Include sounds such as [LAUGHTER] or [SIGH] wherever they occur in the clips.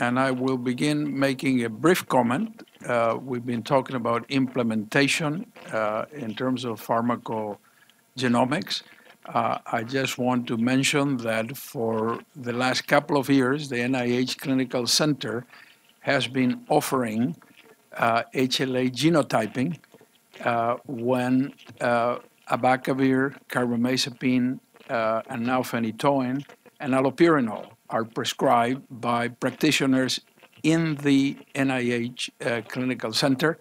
and I will begin making a brief comment. Uh, We've been talking about implementation uh, in terms of pharmacogenomics. Uh, I just want to mention that for the last couple of years, the NIH Clinical Center has been offering uh, HLA genotyping uh, when uh, abacavir, carbamazepine, uh, and now phenytoin and allopurinol are prescribed by practitioners in the NIH uh, Clinical Center.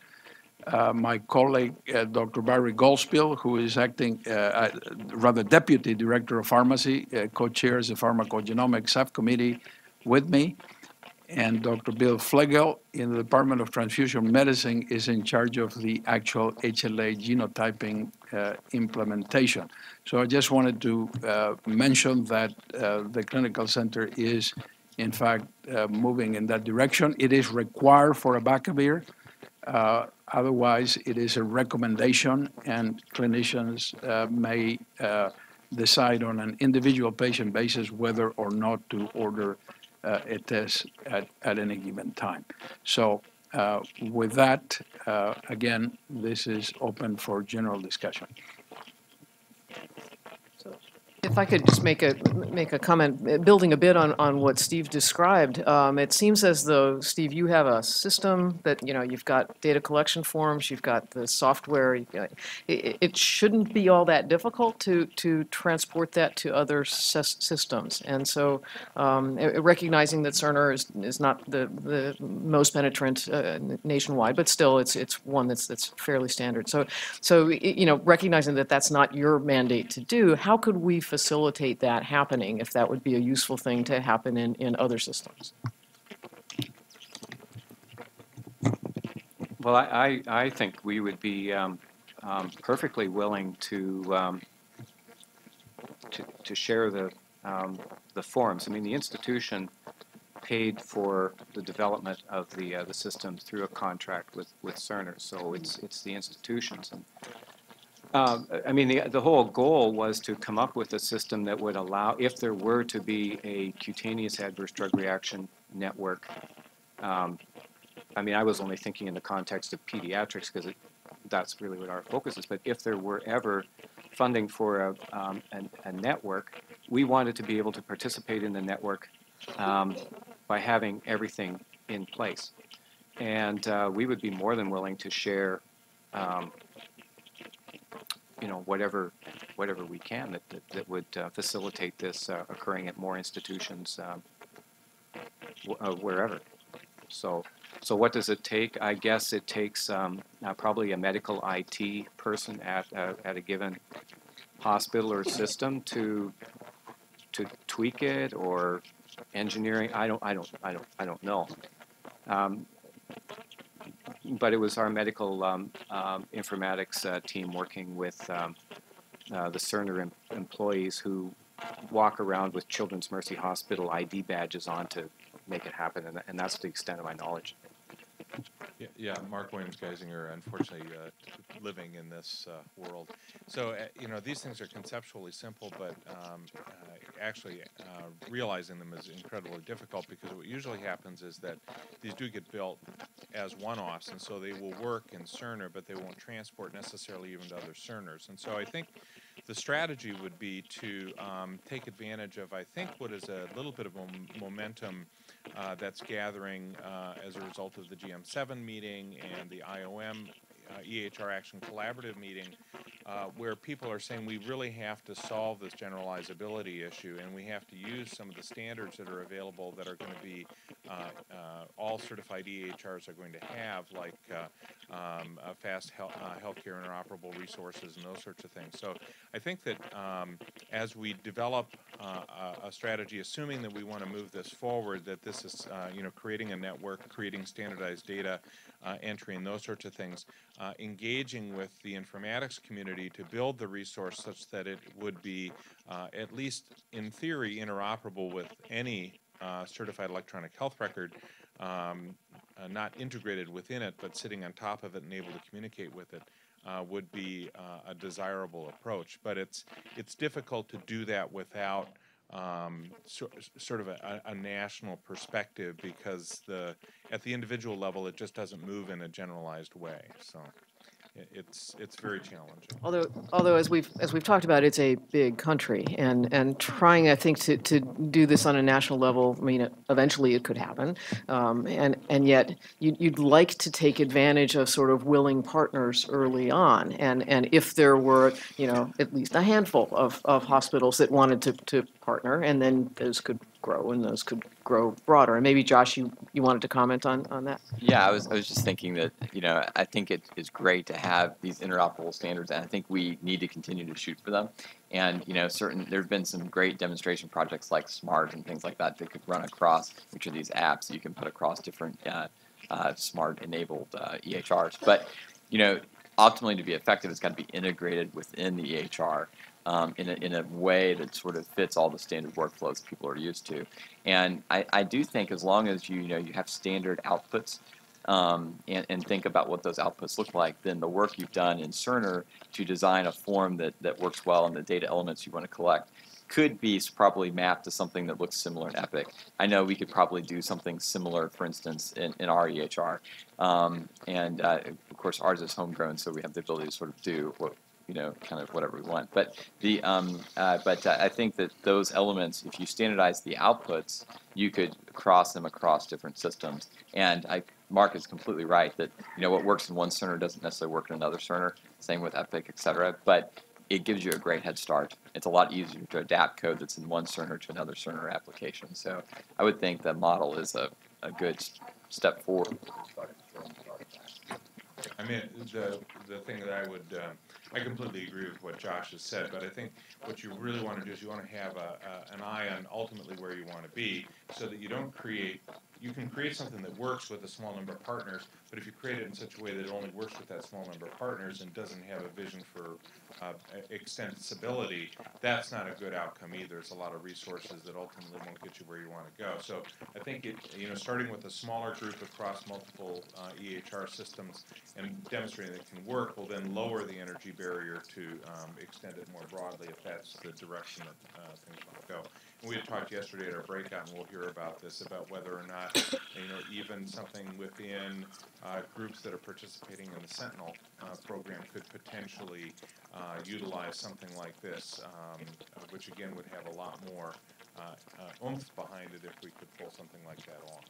Uh, my colleague, uh, Dr. Barry Goldspiel, who is acting, uh, uh, rather deputy director of pharmacy, uh, co-chairs the pharmacogenomics subcommittee with me. And Dr. Bill Flegel in the Department of Transfusion Medicine is in charge of the actual HLA genotyping uh, implementation. So I just wanted to uh, mention that uh, the clinical center is, in fact, uh, moving in that direction. It is required for abacavir. Uh, otherwise, it is a recommendation, and clinicians uh, may decide on an individual patient basis whether or not to order uh, a at, at any given time. So uh, with that, uh, again, this is open for general discussion. If I could just make a, make a comment, building a bit on, on what Steve described, um, it seems as though, Steve, you have a system that, you know, you've got data collection forms, you've got the software. It, it shouldn't be all that difficult to, to transport that to other sys- systems. And so um, recognizing that Cerner is, is not the, the most penetrant uh, nationwide, but still, it's, it's one that's, that's fairly standard. So, so, you know, recognizing that that's not your mandate to do, how could we facilitate that happening if that would be a useful thing to happen in, in other systems? Well, I, I, I think we would be um, um, perfectly willing to, um, to, to share the, um, the forms. I mean, the institution paid for the development of the, uh, the systems through a contract with, with Cerner, so it's, it's the institutions. And, um, I mean, the, the whole goal was to come up with a system that would allow, if there were to be a cutaneous adverse drug reaction network, um, I mean, I was only thinking in the context of pediatrics because that's really what our focus is. But if there were ever funding for a, um, an, a network, we wanted to be able to participate in the network um, by having everything in place. And uh, we would be more than willing to share, um, you know, whatever whatever we can that, that, that would uh, facilitate this uh, occurring at more institutions um, uh, wherever. So, so what does it take? I guess it takes um, uh, probably a medical IT person at uh, at a given hospital or system to to tweak it or engineering. I don't. I don't. I don't. I don't know. Um, but it was our medical um, um, informatics uh, team working with um, uh, the Cerner em- employees who walk around with Children's Mercy Hospital ID badges on to make it happen, and, and that's the extent of my knowledge. Yeah, yeah, Mark Williams Geisinger, unfortunately, uh, living in this uh, world. So, uh, you know, these things are conceptually simple, but um, uh, actually uh, realizing them is incredibly difficult because what usually happens is that these do get built as one-offs, and so they will work in Cerner, but they won't transport necessarily even to other Cerners. And so I think the strategy would be to um, take advantage of, I think, what is a little bit of mom- momentum uh, that's gathering uh, as a result of the GM7 meeting and the IOM uh, EHR Action Collaborative meeting, uh, where people are saying we really have to solve this generalizability issue and we have to use some of the standards that are available that are going to be uh, uh, all certified EHRs are going to have, like uh, um, fast health, healthcare interoperable resources and those sorts of things. So I think that um, as we develop a, strategy, assuming that we want to move this forward, that this is you know creating a network, creating standardized data entry, and those sorts of things, uh, engaging with the informatics community to build the resource such that it would be uh, at least in theory interoperable with any uh, certified electronic health record. Um, uh, not integrated within it, but sitting on top of it and able to communicate with it, uh, would be uh, a desirable approach. But it's it's difficult to do that without um, so, sort of a, a national perspective because the at the individual level it just doesn't move in a generalized way. So it's it's very challenging. Although, although as we've, as we've talked about, it's a big country, and, and trying, I think, to, to do this on a national level, I mean, eventually it could happen. Um, And, and yet, you'd, you'd like to take advantage of sort of willing partners early on. And, and if there were, you know, at least a handful of, of hospitals that wanted to, to partner, and then those could grow, and those could grow broader. And maybe, Josh, you, you wanted to comment on, on that? Yeah, I was, I was just thinking that, you know, I think it is great to have these interoperable standards, and I think we need to continue to shoot for them. And, you know, certain, there've been some great demonstration projects like SMART and things like that that could run across, which are these apps that you can put across different uh, uh, smart-enabled uh, EHRs. But, you know, optimally to be effective, it's got to be integrated within the EHR um, in, a, in a way that sort of fits all the standard workflows people are used to. And I, I do think as long as you, you know, you have standard outputs um, and, and think about what those outputs look like, then the work you've done in Cerner to design a form that, that works well and the data elements you want to collect could be probably mapped to something that looks similar in Epic. I know we could probably do something similar, for instance, in, in our EHR. Um, and uh, of course, ours is homegrown, so we have the ability to sort of do what, you know, kind of whatever we want. But the um, uh, but uh, I think that those elements, if you standardize the outputs, you could cross them across different systems. And I, Mark is completely right that you know what works in one cerner doesn't necessarily work in another cerner. Same with Epic, et cetera. But it gives you a great head start. It's a lot easier to adapt code that's in one cerner to another cerner application. So I would think the model is a, a good step forward. I mean, the, the thing that I would, um, I completely agree with what Josh has said, but I think what you really want to do is you want to have a, a, an eye on ultimately where you want to be, so that you don't create, you can create something that works with a small number of partners, but if you create it in such a way that it only works with that small number of partners and doesn't have a vision for uh, extensibility, that's not a good outcome either. It's a lot of resources that ultimately won't get you where you want to go. So I think it, you know, starting with a smaller group across multiple uh, EHR systems and demonstrating that it can work will then lower the energy barrier to um, extend it more broadly if that's the direction that uh, things want to go. We had talked yesterday at our breakout, and we'll hear about this, about whether or not, you know, even something within uh, groups that are participating in the Sentinel uh, program could potentially uh, utilize something like this, um, which again would have a lot more uh, uh, oomph behind it if we could pull something like that off.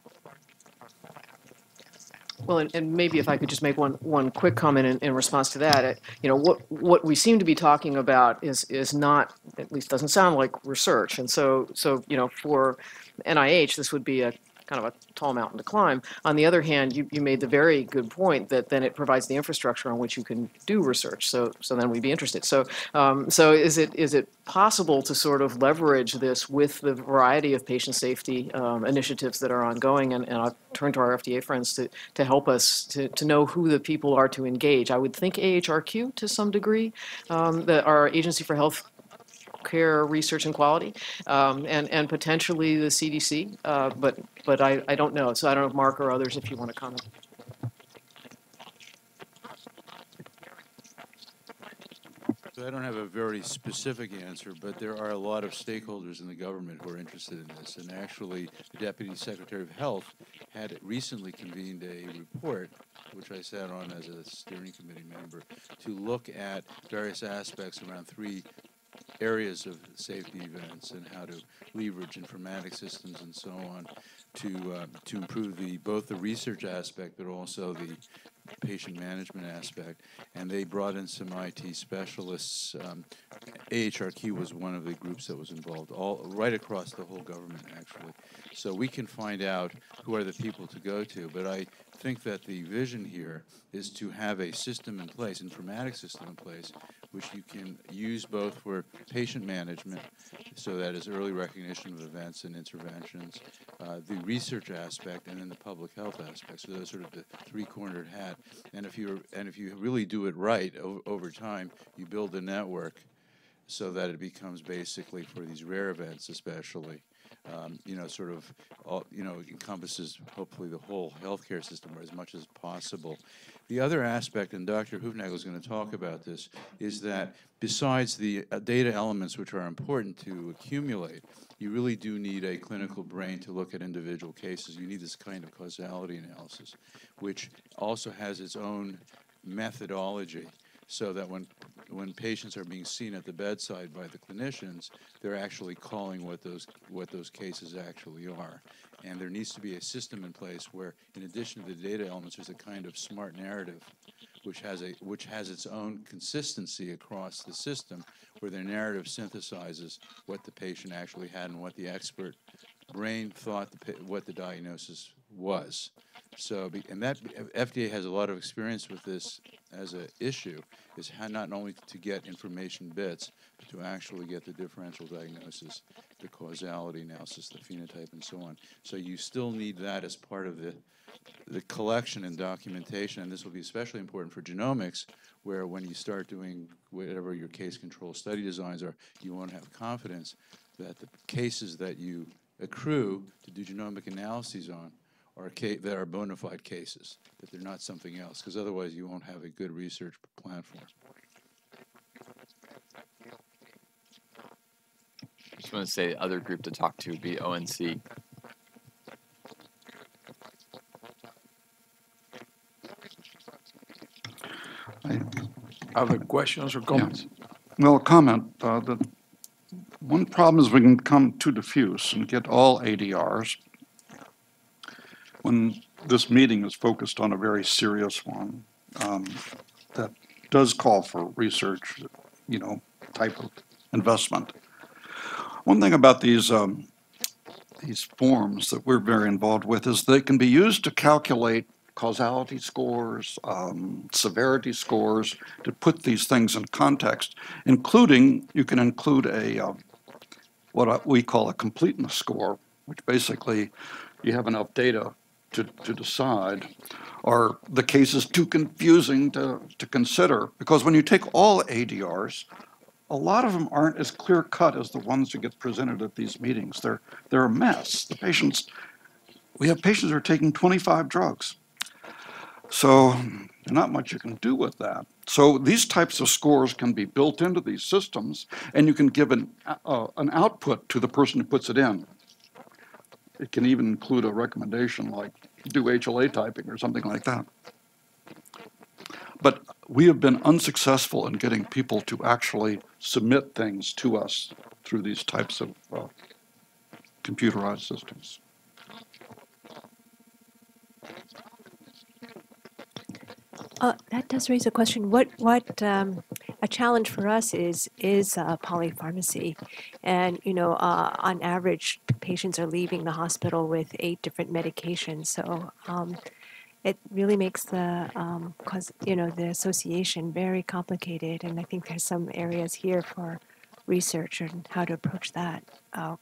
Well, and, and maybe if I could just make one, one quick comment in, in response to that, uh, you know, what, what we seem to be talking about is, is not, at least doesn't sound like research. And so, so, you know, for NIH, this would be a kind of a tall mountain to climb. On the other hand, you, you made the very good point that then it provides the infrastructure on which you can do research. So, so then we'd be interested. So, um, so is it, is it possible to sort of leverage this with the variety of patient safety um, initiatives that are ongoing? And, and I'll turn to our FDA friends to, to help us to, to know who the people are to engage. I would think AHRQ to some degree, um, that our Agency for Health Care Research and Quality, um, and, and potentially the CDC, uh, but, but I, I don't know. So I don't know if Mark or others, if you want to comment. So I don't have a very specific answer, but there are a lot of stakeholders in the government who are interested in this. And actually, the Deputy Secretary of Health had recently convened a report, which I sat on as a steering committee member, to look at various aspects around three areas of safety events and how to leverage informatic systems and so on to uh, to improve the both the research aspect but also the patient management aspect. And they brought in some IT specialists. Um, AHRQ was one of the groups that was involved, all right across the whole government actually. So we can find out who are the people to go to. But I think that the vision here is to have a system in place, informatics system in place, which you can use both for patient management, so that is early recognition of events and interventions, uh, the research aspect, and then the public health aspect. So those sort of the three-cornered hat. And if you and if you really do it right over time, you build a network so that it becomes basically for these rare events, especially. Um, you know, sort of, all, you know, encompasses hopefully the whole healthcare system as much as possible. The other aspect, and Dr. Hufnagel is going to talk about this, is that besides the uh, data elements which are important to accumulate, you really do need a clinical brain to look at individual cases. You need this kind of causality analysis, which also has its own methodology so that when when patients are being seen at the bedside by the clinicians, they're actually calling what those what those cases actually are. And there needs to be a system in place where, in addition to the data elements, there's a kind of smart narrative, which has a which has its own consistency across the system, where the narrative synthesizes what the patient actually had and what the expert brain thought the, what the diagnosis was. So, and that, FDA has a lot of experience with this as an issue, is how not only to get information bits, but to actually get the differential diagnosis, the causality analysis, the phenotype, and so on. So you still need that as part of the, the collection and documentation, and this will be especially important for genomics, where when you start doing whatever your case control study designs are, you want to have confidence that the cases that you accrue to do genomic analyses on are ca- that are bona fide cases, that they're not something else, because otherwise you won't have a good research platform. I Just want to say the other group to talk to would be ONC. Other questions or comments? Well, a comment, uh, that one problem is we can come too diffuse and get all ADRs when this meeting is focused on a very serious one, um, that does call for research, you know, type of investment. One thing about these, um, these forms that we're very involved with is they can be used to calculate causality scores, um, severity scores, to put these things in context, including, you can include a, uh, what we call a completeness score, which basically you have enough data to, to decide, are the cases too confusing to, to consider? Because when you take all ADRs, a lot of them aren't as clear cut as the ones that get presented at these meetings. They're, they're a mess. The patients, we have patients who are taking 25 drugs. So not much you can do with that. So these types of scores can be built into these systems, and you can give an, uh, an output to the person who puts it in. It can even include a recommendation like do HLA typing or something like that. But we have been unsuccessful in getting people to actually submit things to us through these types of uh, computerized systems. Uh, that does raise a question. What what um, a challenge for us is is uh, polypharmacy, and you know, uh, on average, patients are leaving the hospital with eight different medications. So um, it really makes the um, cause you know the association very complicated, and I think there's some areas here for research and how to approach that uh,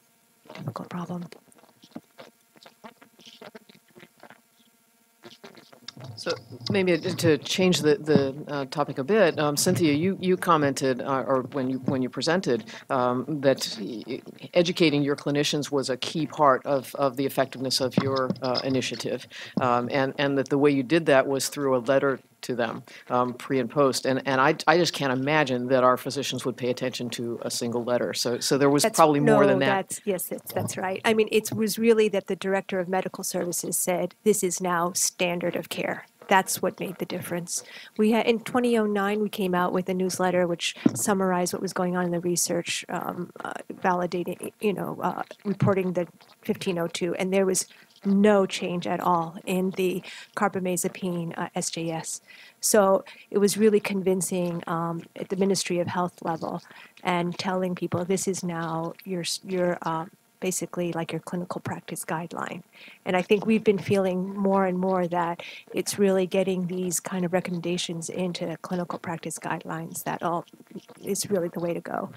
difficult problem. So maybe to change the, the uh, topic a bit, um, Cynthia, you, you commented, uh, or when you, when you presented, um, that educating your clinicians was a key part of, of the effectiveness of your uh, initiative. Um, and, and that the way you did that was through a letter to them, um, pre and post. And, and I, I just can't imagine that our physicians would pay attention to a single letter. So, so there was That's- probably more than that. That's, yes, that's, that's right. I mean, it was really that the director of medical services said, this is now standard of care. That's what made the difference. We had, in 2009, we came out with a newsletter which summarized what was going on in the research, um, uh, validating, you know, uh, reporting the 1502, and there was no change at all in the carbamazepine uh, SJS. So it was really convincing um, at the Ministry of Health level and telling people this is now your, your um, basically like your clinical practice guideline. And I think we've been feeling more and more that it's really getting these kind of recommendations into clinical practice guidelines that all is really the way to go.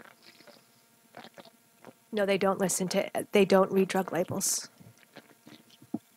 No, they don't listen to, they don't read drug labels.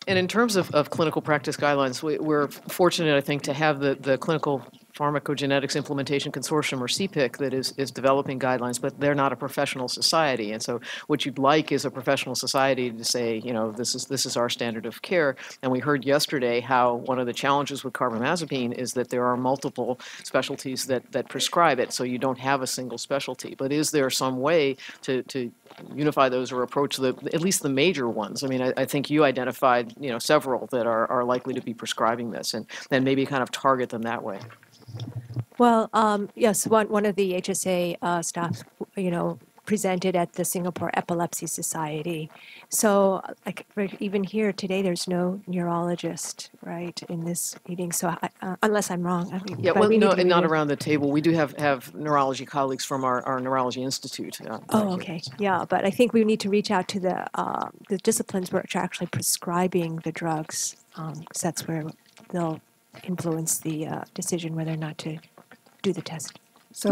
And in terms of, of clinical practice guidelines, we, we're fortunate, I think, to have the, the clinical Pharmacogenetics Implementation Consortium, or CPIC, that is, is developing guidelines, but they're not a professional society. And so what you'd like is a professional society to say, you know, this is, this is our standard of care. And we heard yesterday how one of the challenges with carbamazepine is that there are multiple specialties that, that prescribe it, so you don't have a single specialty. But is there some way to, to unify those or approach the, at least the major ones? I mean, I, I think you identified, you know, several that are, are likely to be prescribing this, and then maybe kind of target them that way. Well, um, yes, one, one of the HSA uh, staff, you know, presented at the Singapore Epilepsy Society. So, like, even here today, there's no neurologist, right, in this meeting. So, I, uh, unless I'm wrong, I mean, Yeah, well, we no, and not it. around the table. We do have, have neurology colleagues from our, our Neurology Institute. uh, Oh, here. okay, yeah, but I think we need to reach out to the, uh, the disciplines which are actually prescribing the drugs, um, that's where they'll influence the, uh, decision whether or not to do the test. So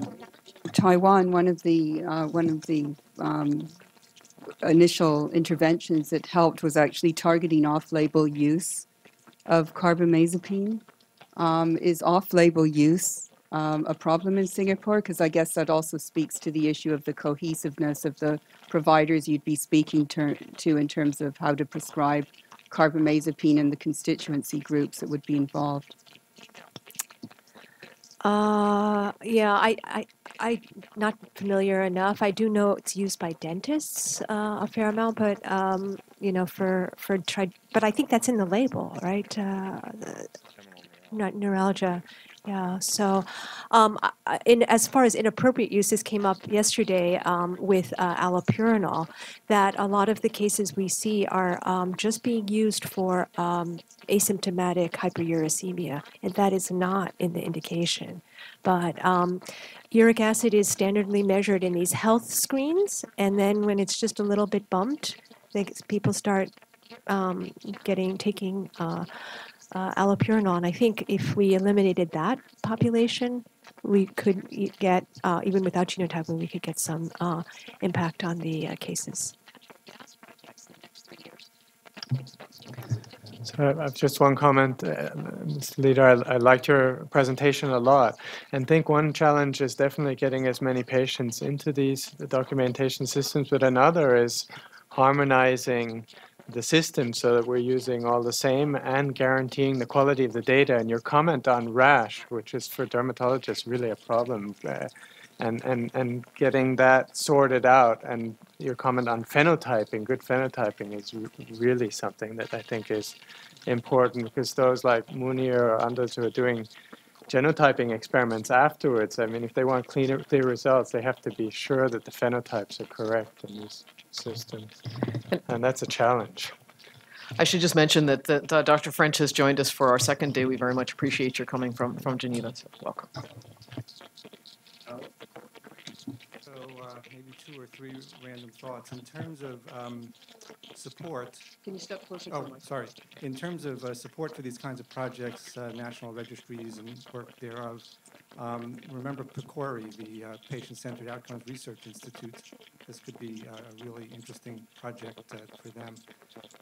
Taiwan, one of the, uh, one of the um, initial interventions that helped was actually targeting off-label use of carbamazepine. Um, Is off-label use um, a problem in Singapore? Because I guess that also speaks to the issue of the cohesiveness of the providers you'd be speaking ter- to in terms of how to prescribe carbamazepine and the constituency groups that would be involved. Uh, yeah, I, I, I, not familiar enough. I do know it's used by dentists, uh, a fair amount, but, um, you know, for, for tri, but I think that's in the label, right? Uh, the- not neuralgia, yeah, so, um, in, as far as inappropriate use, this came up yesterday, um, with, uh, allopurinol, that a lot of the cases we see are, um, just being used for, um, asymptomatic hyperuricemia, and that is not in the indication. But um, uric acid is standardly measured in these health screens, and then when it's just a little bit bumped, they, people start um, getting taking uh, uh, allopurinol. I think if we eliminated that population, we could get uh, even without genotyping, we could get some uh, impact on the uh, cases. So I- I've just one comment, uh, Mr. Leeder. I, I liked your presentation a lot, and think one challenge is definitely getting as many patients into these documentation systems. But another is harmonizing the system so that we're using all the same and guaranteeing the quality of the data. And your comment on rash, which is for dermatologists really a problem, uh, and, and, and getting that sorted out. And your comment on phenotyping, good phenotyping is really something that I think is important because those like Munir or others who are doing genotyping experiments afterwards, I mean, if they want clear, clear results, they have to be sure that the phenotypes are correct in these systems. And that's a challenge. I should just mention that, that uh, Dr. French has joined us for our second day. We very much appreciate your coming from, from Geneva, so welcome. So uh, maybe two or three random thoughts. In terms of um, support, Can you step closer oh, sorry. In terms of uh, support for these kinds of projects, uh, national registries and work thereof, um, remember PCORI, the uh, Patient-Centered Outcomes Research Institute. This could be uh, a really interesting project uh, for them.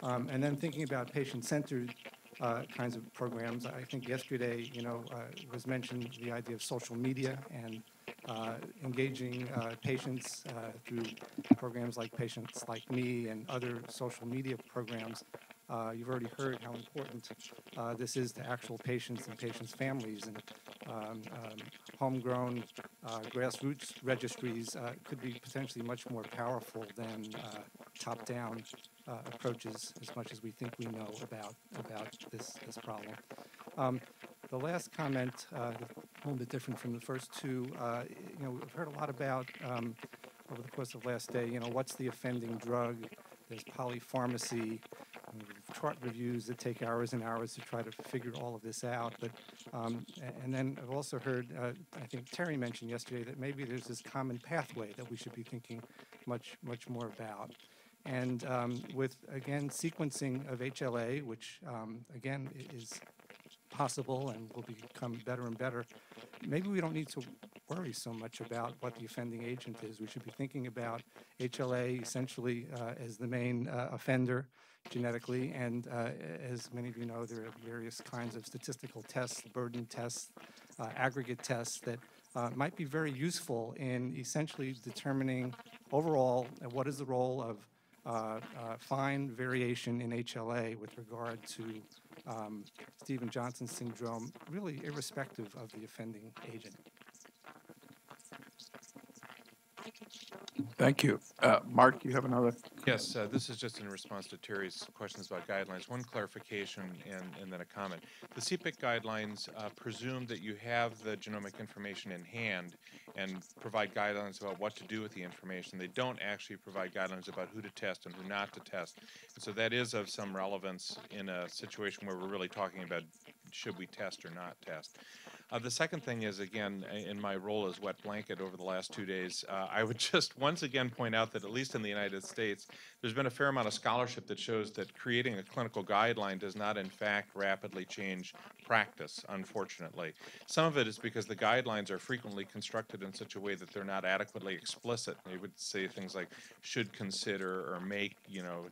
Um, And then thinking about patient-centered uh, kinds of programs, I think yesterday, you know, uh, was mentioned the idea of social media and uh, engaging uh, patients through programs like Patients Like Me and other social media programs. Uh, You've already heard how important uh, this is to actual patients and patients' families. And um, um, homegrown uh, grassroots registries could be potentially much more powerful than top-down uh, approaches, as much as we think we know about, about this, this problem. Um, The last comment, uh, a little bit different from the first two, uh, you know, we've heard a lot about, um, over the course of the last day, you know, what's the offending drug? There's polypharmacy, chart reviews that take hours and hours to try to figure all of this out. But, um, and then I've also heard, uh, I think Terry mentioned yesterday, that maybe there's this common pathway that we should be thinking much, much more about. And um, with, again, sequencing of HLA, which, um, again, is possible and will become better and better, maybe we don't need to worry so much about what the offending agent is. We should be thinking about HLA essentially uh, as the main uh, offender genetically. And uh, as many of you know, there are various kinds of statistical tests, burden tests, uh, aggregate tests that uh, might be very useful in essentially determining overall uh, what is the role of uh, uh, fine variation in HLA with regard to um, Stevens-Johnson syndrome, really irrespective of the offending agent. Thank you. Uh, Mark, you have another? Yes, uh, this is just in response to Terry's questions about guidelines. One clarification and, and then a comment. The CPIC guidelines uh, presume that you have the genomic information in hand and provide guidelines about what to do with the information. They don't actually provide guidelines about who to test and who not to test. And so that is of some relevance in a situation where we're really talking about should we test or not test. Uh, the second thing is, again, in my role as wet blanket over the last two days, uh, I would [LAUGHS] just once again point out that at least in the United States, there's been a fair amount of scholarship that shows that creating a clinical guideline does not, in fact, rapidly change practice, unfortunately. Some of it is because the guidelines are frequently constructed in such a way that they're not adequately explicit. They would say things like should consider or make, you know,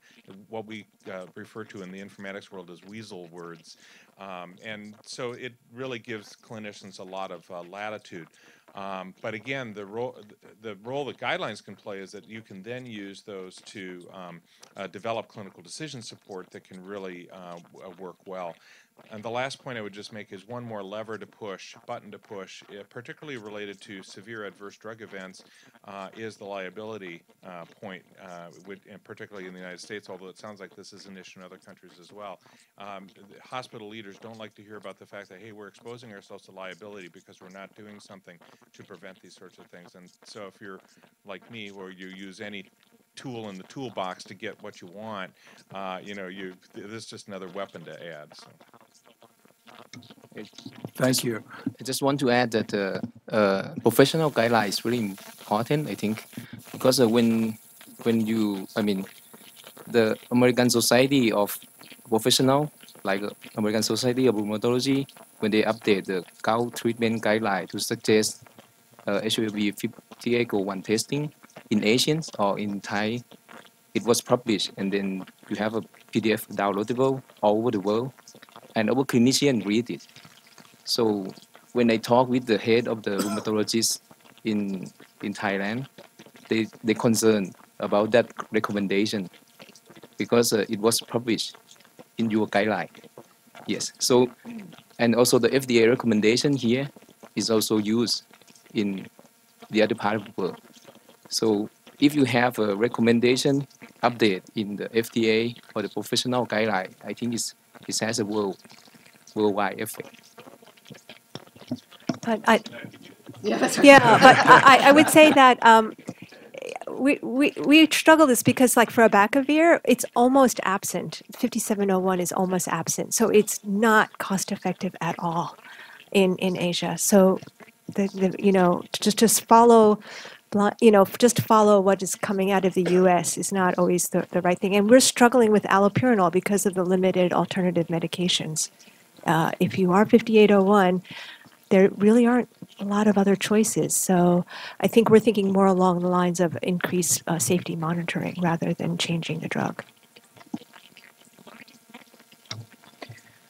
what we uh, refer to in the informatics world as weasel words. Um, and so it really gives clinicians a lot of uh, latitude. Um, but again, the role the role that guidelines can play is that you can then use those to um, uh, develop clinical decision support that can really uh, work well. And the last point I would just make is one more lever to push, button to push, uh, particularly related to severe adverse drug events, uh, is the liability uh, point, uh, and particularly in the United States, although it sounds like this is an issue in other countries as well. Um, hospital leaders don't like to hear about the fact that, hey, we're exposing ourselves to liability because we're not doing something to prevent these sorts of things. And so if you're like me, where you use any tool in the toolbox to get what you want, uh, you know, you this is just another weapon to add. So. Thank you. I just want to add that uh, uh, professional guideline is really important, I think, because uh, when when you, I mean, the American Society of Professional, like uh, American Society of Rheumatology, when they update the gout treatment guideline to suggest uh, HLA 5801 testing in Asians or in Thai, it was published, and then you have a PDF downloadable all over the world and our clinician read it. So when I talk with the head of the rheumatologist in in Thailand, they they concerned about that recommendation because uh, it was published in your guideline. Yes. So and also the FDA recommendation here is also used in the other part of the world. So if you have a recommendation update in the FDA or the professional guideline, I think it's, it has a world, worldwide effect. But I, yeah, but I, I would say that um, we, we, we struggle this because like for abacavir, it's almost absent. 5701 is almost absent. So it's not cost effective at all in, in Asia. So the, the you know, just just follow you know, just follow what is coming out of the U.S. is not always the, the right thing. And we're struggling with allopurinol because of the limited alternative medications. Uh, if you are 5801, there really aren't a lot of other choices. So I think we're thinking more along the lines of increased uh, safety monitoring rather than changing the drug.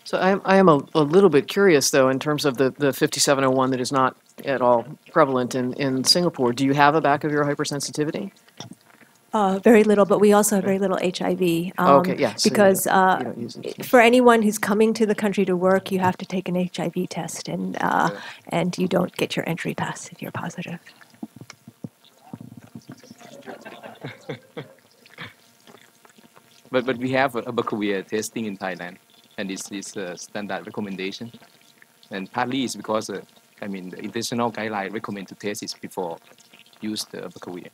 So I, am- I am a, a little bit curious, though, in terms of the, the 5701 that is not at all prevalent in, in Singapore. Do you have abacavir hypersensitivity? Uh, very little, but we also have very little HIV. um, Okay, yeah, so Because don't- uh, you don't use it. for anyone who's coming to the country to work, you have to take an HIV test, and, uh, and you don't get your entry pass if you're positive. [LAUGHS] But but we have a abacavir testing in Thailand, and this is a standard recommendation. And partly it's because uh, I mean the international guideline recommend to test it before use the abacavir.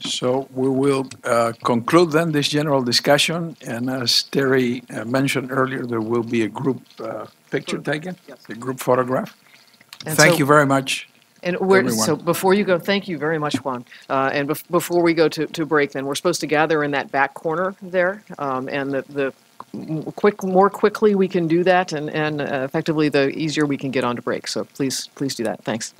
So we will uh, conclude then this general discussion, and as Terry uh, mentioned earlier, there will be a group uh, picture taken, a group photograph. And Thank so- you very much. And we're, so before you go, thank you very much, Juan. Uh, and bef- before we go to, to break, then we're supposed to gather in that back corner there. Um, and the, the m- quick, more quickly we can do that, and, and uh, effectively the easier we can get on to break. So please, please do that. Thanks.